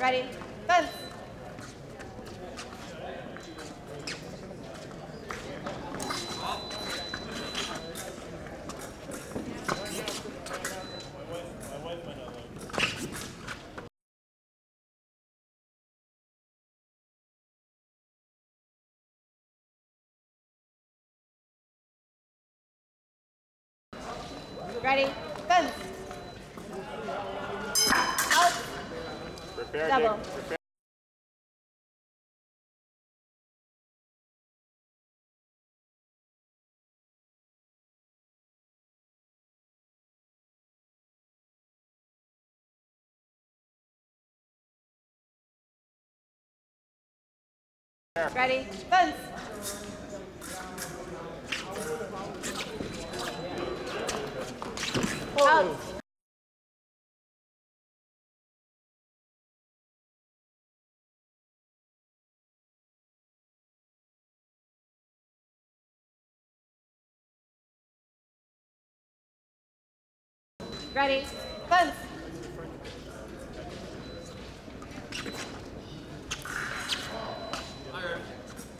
Ready? Fence. Ready? Fence. Out. Double. Dick. Prepare. Ready? Fence.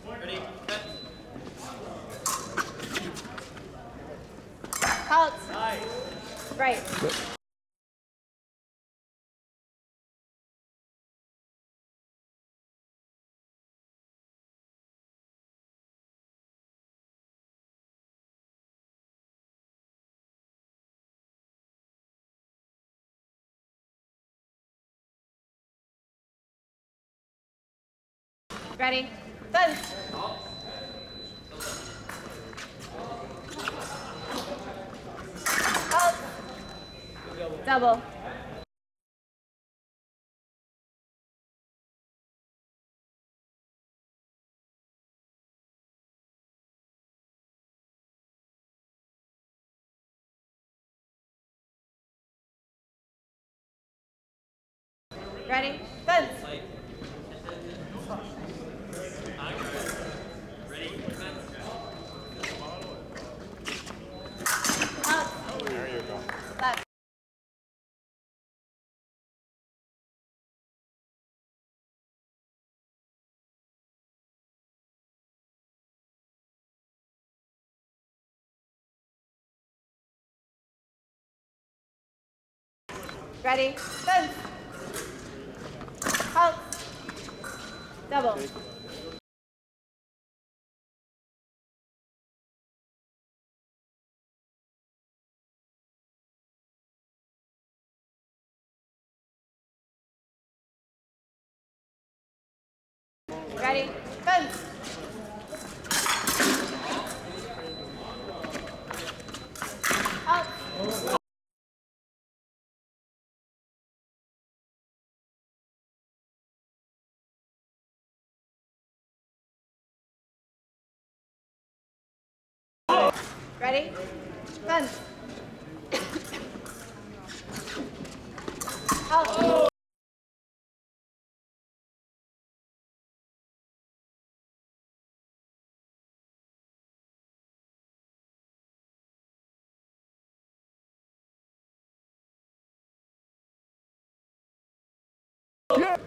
Ready? Fence. Right. Ready? Halt. Double. Ready? Fence. Ready? Fence. Halt. Double. Ready? Fence. Ready? Fence. Out. Oh.